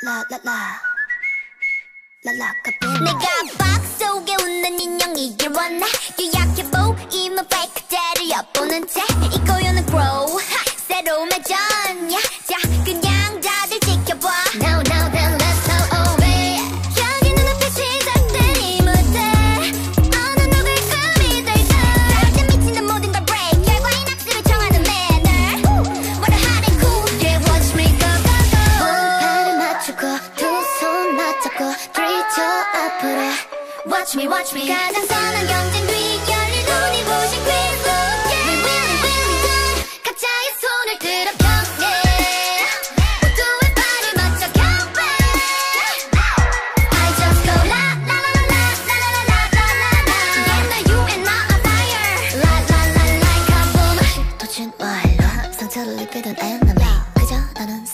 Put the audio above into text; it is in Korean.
라라라 라라카빈 내가 박 속에 웃는 인형이길 원해 자꾸 들이쳐 앞으로 Watch me watch me 가장 선한 경쟁 뒷열릴 눈이 부신 quiz look yeah. We win it win it done 각자의 손을 들어 평내 모두의 발을 맞춰 count back I just go la la la la la la la la la la la la Yeah now you and I are fire La la la like a boom 도진 와일러 상처를 입히던 enemy 그저 나는